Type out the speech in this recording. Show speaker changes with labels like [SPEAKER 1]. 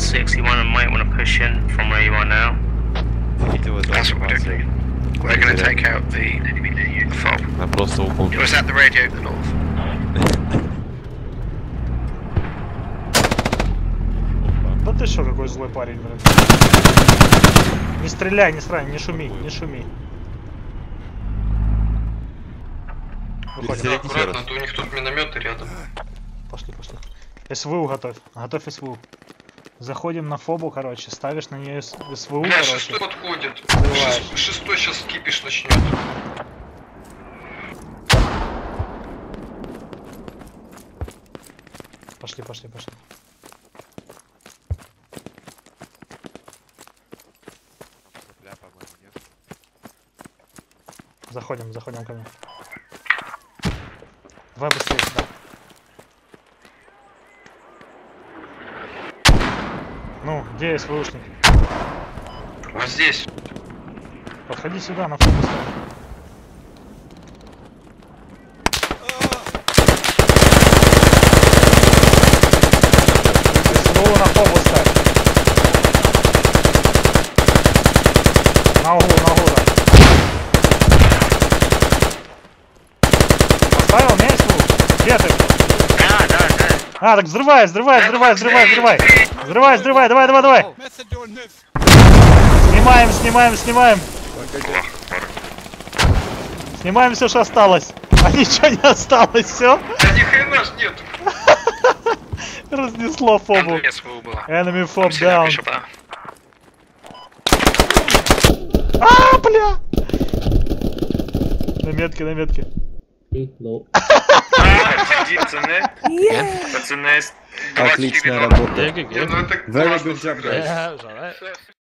[SPEAKER 1] 6, you wanna, might want to push in from where you are now.
[SPEAKER 2] That's what we're doing. We're going to take out the fob.
[SPEAKER 3] Я просто укол.
[SPEAKER 2] It was at the radio the north.
[SPEAKER 4] Да ты что, какой злой парень, блин. Не стреляй, не стреляй, не шуми, не шуми. Выходим.
[SPEAKER 5] Аккуратно, а то у них тут минометы рядом.
[SPEAKER 4] Пошли, пошли. СВУ готовь. Готовь СВУ. Заходим на фобу, короче, ставишь на нее СВУ,
[SPEAKER 5] Бля,
[SPEAKER 4] короче.
[SPEAKER 5] шестой подходит. Шест- Шестой сейчас кипиш начнет.
[SPEAKER 4] Пошли, пошли, пошли.
[SPEAKER 3] Бля.
[SPEAKER 4] Заходим, заходим ко мне. Давай быстрее сюда. Ну, где СВУшник?
[SPEAKER 5] Вот здесь.
[SPEAKER 4] Подходи сюда, на ставь. СВУ на фобу ставь. На углу, на углу. Поставил меня СВУ? Где ты? А, так взрывай, взрывай, взрывай, взрывай, взрывай. Взрывай, взрывай, давай, давай, давай. Снимаем, снимаем, снимаем. Снимаем все, что осталось. А ничего не осталось, все.
[SPEAKER 5] Да ни хрена ж нет.
[SPEAKER 4] Разнесло фобу. Enemy fob down. А, бля! На метке, на метке.
[SPEAKER 1] siedzi, co
[SPEAKER 6] nie? Yes.
[SPEAKER 5] To co nie
[SPEAKER 6] jest...
[SPEAKER 5] Robota.
[SPEAKER 6] Very good job, guys.